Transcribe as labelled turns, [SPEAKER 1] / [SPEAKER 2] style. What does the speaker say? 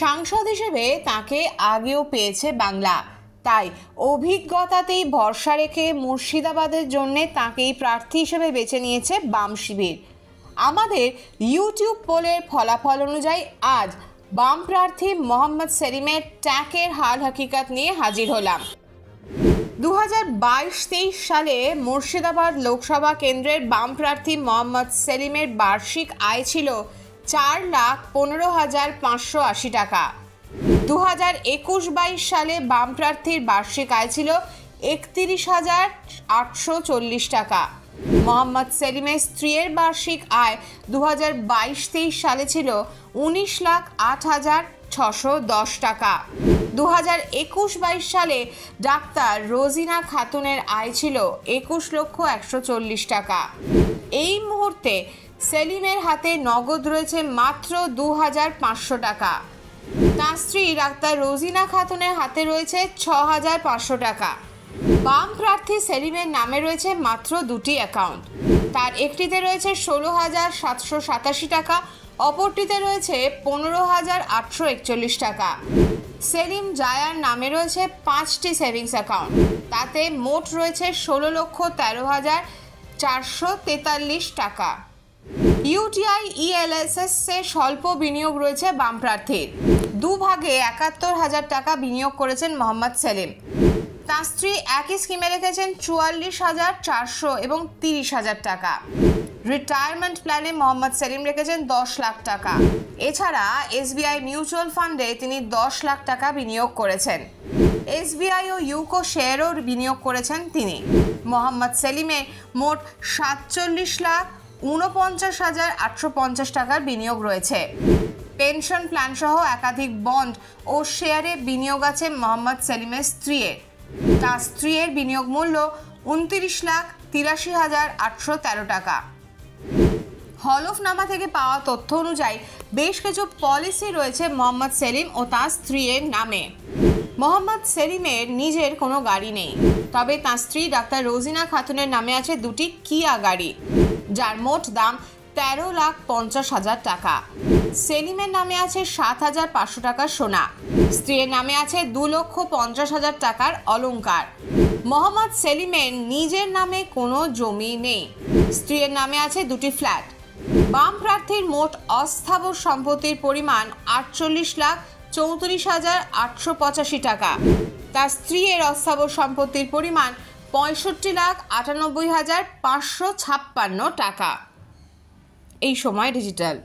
[SPEAKER 1] সাংসদ হিসেবে তাকে আগেও পেয়েছে বাংলা। তাই অভিজ্ঞতাতেই ভরসা রেখে মুর্শিদাবাদের জন্য তাকেই প্রার্থী হিসেবে বেছে নিয়েছে বাম শিবির। আমাদের ইউটিউব পোলের ফলাফল অনুযায়ী আজ বাম প্রার্থী মোহাম্মদ সেলিমের ট্যাকের হাল হাকিকাত নিয়ে হাজির হলাম। দু হাজার সালে মুর্শিদাবাদ লোকসভা কেন্দ্রের বাম প্রার্থী মোহাম্মদ সেলিমের বার্ষিক আয় ছিল চার লাখ পনেরো হাজার পাঁচশো আশি টাকা। দু হাজার একুশ বাইশ সালে বাম প্রার্থীর বার্ষিক আয় ছিল একত্রিশ হাজার আটশো চল্লিশ টাকা। মোহাম্মদ সেলিমের স্ত্রীর বার্ষিক আয় দু হাজার বাইশ তেইশ সালে ছিল উনিশ লাখ আট হাজার ছশো দশ টাকা। দু হাজার একুশ বাইশ সালে ডাক্তার রোজিনা খাতুনের আয় ছিল একুশ লক্ষ একশো চল্লিশ টাকা। এই মুহূর্তে সেলিমের হাতে নগদ রয়েছে মাত্র দু হাজার পাঁচশো টাকা। তার স্ত্রী ডাক্তার রোজিনা খাতুনের হাতে রয়েছে ছ হাজার পাঁচশো টাকা। বাম প্রার্থী সেলিমের নামে রয়েছে মাত্র দুটি অ্যাকাউন্ট তার একটিতে রয়েছে ষোলো হাজার সাতশো সাতাশি টাকা, অপরটিতে রয়েছে পনেরো হাজার আটশো একচল্লিশ টাকা। সেলিম জায়ার নামে রয়েছে পাঁচটি সেভিংস অ্যাকাউন্ট তাতে মোট রয়েছে ষোলো লক্ষ তেরো হাজার চারশো তেতাল্লিশ টাকা। ইউটিআই ইএলএসএস এ স্বল্প বিনিয়োগ রয়েছে বাম প্রার্থীর। দুভাগে একাত্তর হাজার টাকা বিনিয়োগ করেছেন মোহাম্মদ সেলিম। তাঁর স্ত্রী একই স্কিমে রেখেছেন চুয়াল্লিশ হাজার চারশো এবং তিরিশ হাজার টাকা। রিটায়ারমেন্ট প্ল্যানে মোহাম্মদ সেলিম রেখেছেন দশ লাখ টাকা। এছাড়া এসবিআই মিউচুয়াল ফান্ডে তিনি দশ লাখ টাকা বিনিয়োগ করেছেন। এসবিআই ও ইউকো শেয়ারও বিনিয়োগ করেছেন তিনি। মোহাম্মদ সেলিমের মোট সাতচল্লিশ লাখ ঊনপঞ্চাশ হাজার আটশো পঞ্চাশ টাকার বিনিয়োগ রয়েছে। পেনশন প্ল্যান সহ একাধিক বন্ড ও শেয়ারে বিনিয়োগ আছে মোহাম্মদ সেলিমের স্ত্রীর। তার স্ত্রীর বিনিয়োগ মূল্য উনত্রিশ লাখ তিরাশি হাজার আটশো তেরো টাকা। হলফনামা থেকে পাওয়া তথ্য অনুযায়ী বেশ কিছু পলিসি রয়েছে মোহাম্মদ সেলিম ও তার স্ত্রীর নামে। মোহাম্মদ সেলিমের নিজের কোনো গাড়ি নেই। তবে তার স্ত্রী ডাক্তার রোজিনা খাতুনের নামে আছে দুটি কিয়া গাড়ি। যার মোট দাম তেরো লাখ পঞ্চাশ হাজার টাকা। সেলিমের নামে আছে সাত হাজার পাঁচশো টাকার সোনা। স্ত্রীর নামে আছে দু লক্ষ পঞ্চাশ হাজার টাকার অলংকার। মোহাম্মদ সেলিমের নিজের নামে কোনো জমি নেই। স্ত্রীর নামে আছে দুটি ফ্ল্যাট। বাম প্রার্থীর মোট অস্থাবর সম্পত্তির পরিমাণ আটচল্লিশ লাখ চৌত্রিশ হাজার আটশো পঁচাশি টাকা। তার স্ত্রীর অস্থাবর সম্পত্তির পরিমাণ পঁয়ষট্টি লাখ আটানব্বই হাজার পাঁচশো ছাপ্পান্ন টাকা। এই সময় ডিজিটাল